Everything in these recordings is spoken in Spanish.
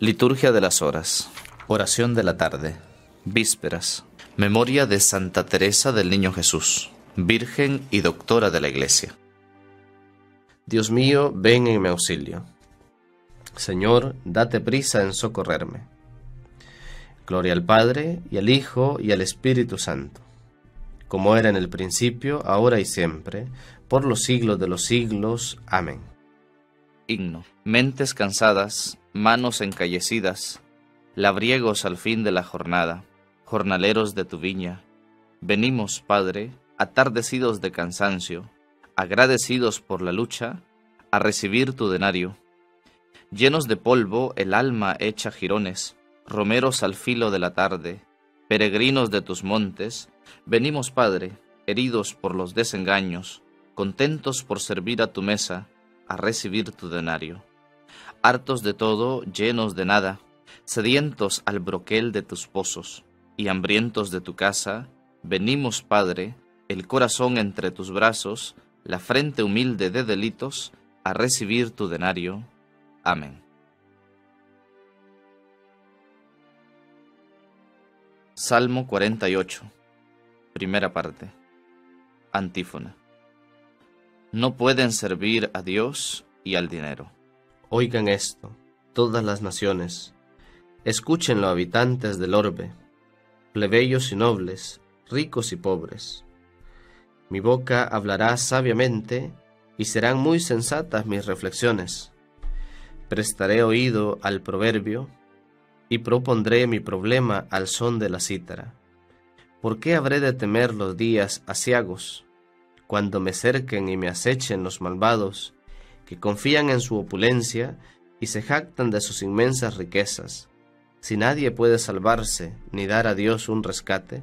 Liturgia de las Horas. Oración de la tarde. Vísperas. Memoria de Santa Teresa del Niño Jesús, Virgen y Doctora de la Iglesia. Dios mío, ven en mi auxilio. Señor, date prisa en socorrerme. Gloria al Padre, y al Hijo, y al Espíritu Santo, como era en el principio, ahora y siempre, por los siglos de los siglos. Amén. Himno. Mentes cansadas, manos encallecidas, labriegos al fin de la jornada, jornaleros de tu viña. Venimos, Padre, atardecidos de cansancio, agradecidos por la lucha, a recibir tu denario. Llenos de polvo, el alma hecha jirones, romeros al filo de la tarde, peregrinos de tus montes, venimos, Padre, heridos por los desengaños, contentos por servir a tu mesa, a recibir tu denario hartos de todo, llenos de nada, sedientos al broquel de tus pozos, y hambrientos de tu casa, venimos, Padre, el corazón entre tus brazos, la frente humilde de delitos, a recibir tu denario. Amén. Salmo 48, primera parte. Antífona. No pueden servir a Dios y al dinero. Oigan esto, todas las naciones, escúchenlo habitantes del orbe, plebeyos y nobles, ricos y pobres. Mi boca hablará sabiamente y serán muy sensatas mis reflexiones. Prestaré oído al proverbio y propondré mi problema al son de la cítara. ¿Por qué habré de temer los días asiagos, cuando me cerquen y me acechen los malvados que confían en su opulencia y se jactan de sus inmensas riquezas, si nadie puede salvarse ni dar a Dios un rescate?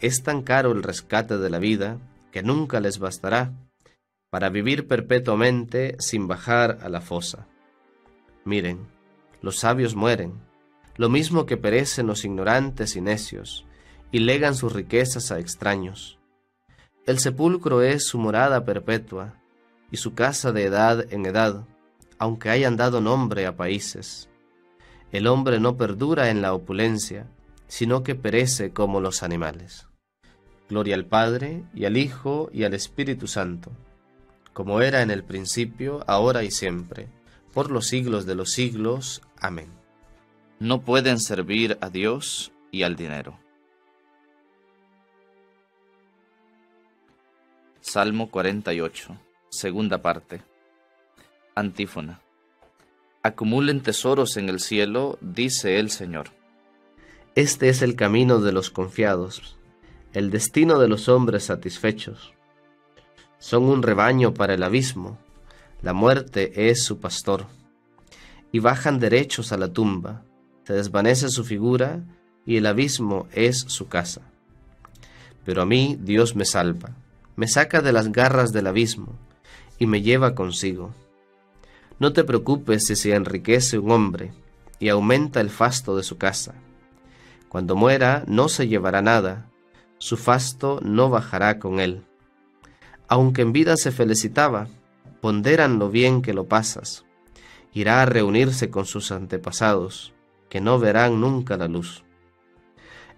Es tan caro el rescate de la vida que nunca les bastará para vivir perpetuamente sin bajar a la fosa. Miren, los sabios mueren, lo mismo que perecen los ignorantes y necios, y legan sus riquezas a extraños. El sepulcro es su morada perpetua, y su casa de edad en edad, aunque hayan dado nombre a países. El hombre no perdura en la opulencia, sino que perece como los animales. Gloria al Padre, y al Hijo, y al Espíritu Santo, como era en el principio, ahora y siempre, por los siglos de los siglos. Amén. No pueden servir a Dios y al dinero. Salmo 48 Segunda parte. Antífona. Acumulen tesoros en el cielo, dice el Señor. Este es el camino de los confiados, el destino de los hombres satisfechos. Son un rebaño para el abismo, la muerte es su pastor. Y bajan derechos a la tumba, se desvanece su figura y el abismo es su casa. Pero a mí Dios me salva, me saca de las garras del abismo y me lleva consigo. No te preocupes si se enriquece un hombre y aumenta el fasto de su casa. Cuando muera no se llevará nada, su fasto no bajará con él. Aunque en vida se felicitaba, ponderan lo bien que lo pasas. Irá a reunirse con sus antepasados, que no verán nunca la luz.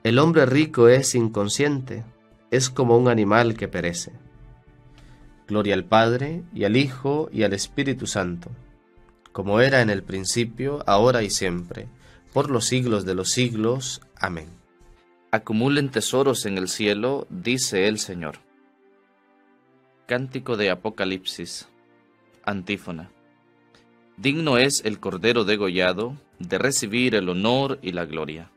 El hombre rico es inconsciente, es como un animal que perece. Gloria al Padre, y al Hijo, y al Espíritu Santo, como era en el principio, ahora y siempre, por los siglos de los siglos. Amén. Acumulen tesoros en el cielo, dice el Señor. Cántico de Apocalipsis. Antífona. Digno es el Cordero degollado de recibir el honor y la gloria.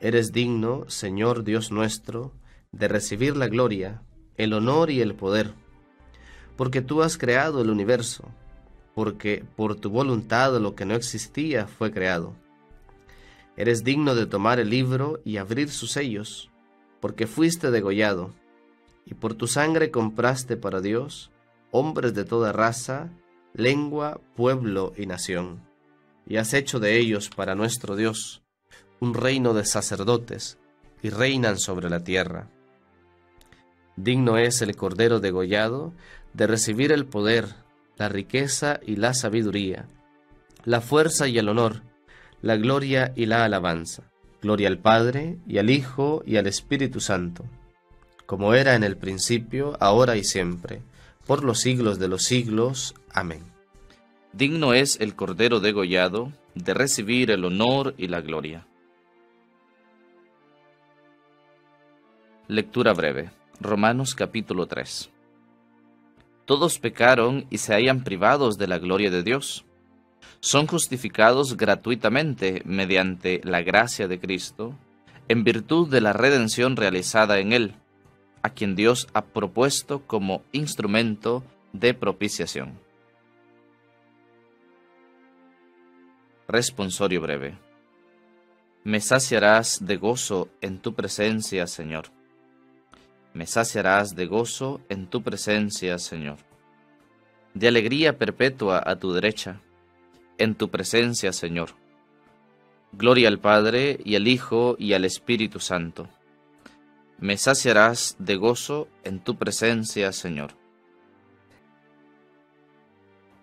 Eres digno, Señor Dios nuestro, de recibir la gloria, el honor y el poder porque tú has creado el universo, porque por tu voluntad lo que no existía fue creado. Eres digno de tomar el libro y abrir sus sellos, porque fuiste degollado, y por tu sangre compraste para Dios hombres de toda raza, lengua, pueblo y nación, y has hecho de ellos para nuestro Dios un reino de sacerdotes, y reinan sobre la tierra. Digno es el Cordero degollado de recibir el poder, la riqueza y la sabiduría, la fuerza y el honor, la gloria y la alabanza. Gloria al Padre, y al Hijo, y al Espíritu Santo, como era en el principio, ahora y siempre, por los siglos de los siglos. Amén. Digno es el Cordero degollado de recibir el honor y la gloria. Lectura breve. Romanos capítulo 3. Todos pecaron y se hayan privados de la gloria de Dios son justificados gratuitamente mediante la gracia de Cristo, en virtud de la redención realizada en Él, a quien Dios ha propuesto como instrumento de propiciación. Responsorio breve. Me saciarás de gozo en tu presencia, Señor. Me saciarás de gozo en tu presencia, Señor. De alegría perpetua a tu derecha en tu presencia, Señor. Gloria al Padre, y al Hijo, y al Espíritu Santo. Me saciarás de gozo en tu presencia, Señor.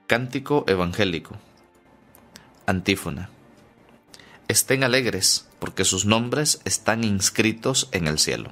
Cántico Evangélico. Antífona. Estén alegres, porque sus nombres están inscritos en el cielo.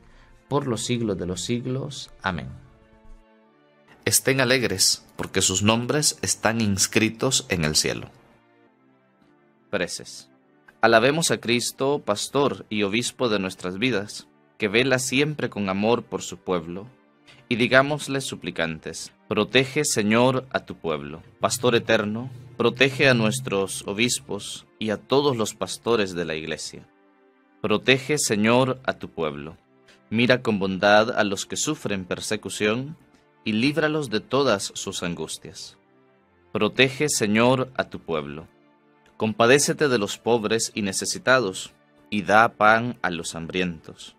por los siglos de los siglos. Amén. Estén alegres, porque sus nombres están inscritos en el cielo. Preces. Alabemos a Cristo, pastor y obispo de nuestras vidas, que vela siempre con amor por su pueblo, y digámosle suplicantes, protege Señor a tu pueblo. Pastor eterno, protege a nuestros obispos y a todos los pastores de la iglesia. Protege Señor a tu pueblo. Mira con bondad a los que sufren persecución y líbralos de todas sus angustias. Protege, Señor, a tu pueblo. Compadécete de los pobres y necesitados, y da pan a los hambrientos.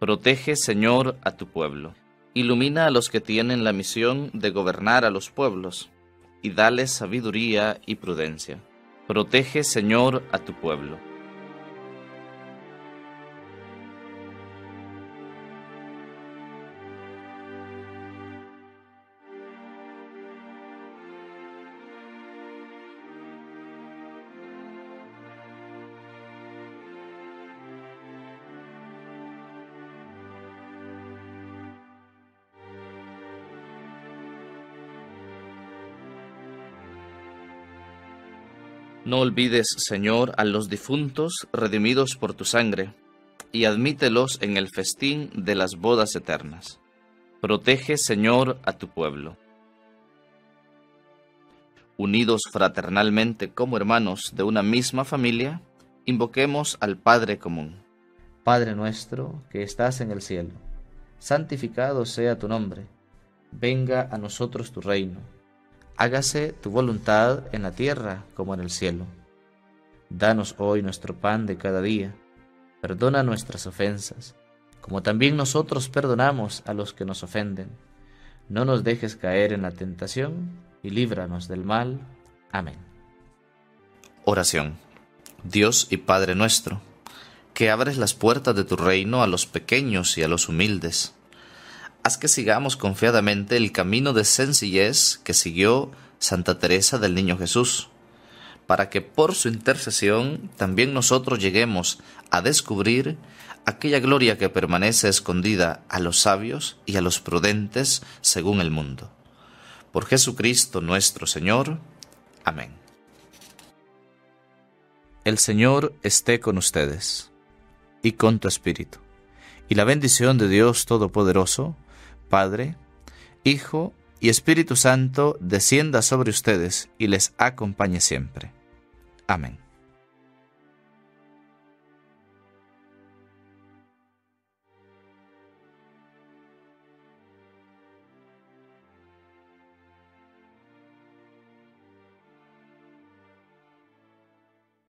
Protege, Señor, a tu pueblo. Ilumina a los que tienen la misión de gobernar a los pueblos, y dale sabiduría y prudencia. Protege, Señor, a tu pueblo No olvides, Señor, a los difuntos redimidos por tu sangre, y admítelos en el festín de las bodas eternas. Protege, Señor, a tu pueblo. Unidos fraternalmente como hermanos de una misma familia, invoquemos al Padre común. Padre nuestro, que estás en el cielo, santificado sea tu nombre. Venga a nosotros tu reino hágase tu voluntad en la tierra como en el cielo. Danos hoy nuestro pan de cada día, perdona nuestras ofensas, como también nosotros perdonamos a los que nos ofenden. No nos dejes caer en la tentación y líbranos del mal. Amén. Oración. Dios y Padre nuestro, que abres las puertas de tu reino a los pequeños y a los humildes haz que sigamos confiadamente el camino de sencillez que siguió Santa Teresa del Niño Jesús, para que por su intercesión también nosotros lleguemos a descubrir aquella gloria que permanece escondida a los sabios y a los prudentes según el mundo. Por Jesucristo nuestro Señor. Amén. El Señor esté con ustedes y con tu espíritu. Y la bendición de Dios Todopoderoso, Padre, Hijo y Espíritu Santo descienda sobre ustedes y les acompañe siempre. Amén.